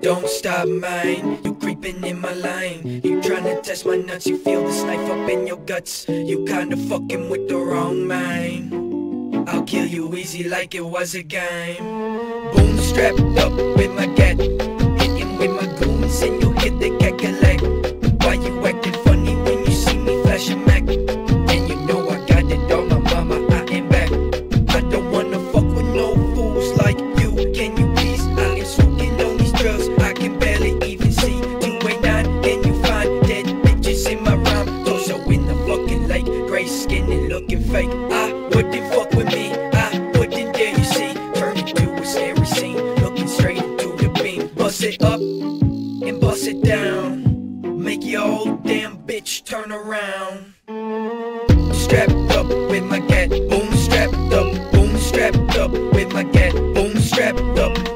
don't stop mine. You creeping in my line. You tryna test my nuts. You feel this knife up in your guts. You kinda fucking with the wrong mind. I'll kill you easy like it was a game. Boom, strapped up with my gat. Looking fake. I wouldn't fuck with me. I wouldn't dare you see. Turn it to a scary scene, looking straight into the beam. Bust it up and bust it down. Make your whole damn bitch turn around. Strapped up with my cat. boom, strapped up, boom, strapped up with my cat. boom, strapped up